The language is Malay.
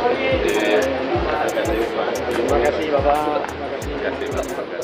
Terima kasih Bapak. Terima kasih. Terima kasih.